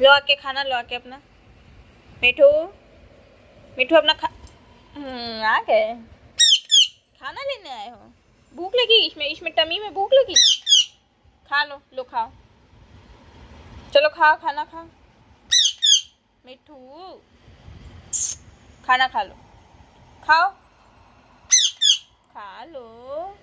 लो आके खाना, लो आके अपना। मिठू मिठू अपना खा हम्म, आ गए। खाना लेने आए हो? भूख लगी? इसमें इसमें टमी में भूख लगी? खा लो लो खाओ। चलो खाओ, खाना खाओ। मिठू, खाना खा लो। खाओ। खा लो।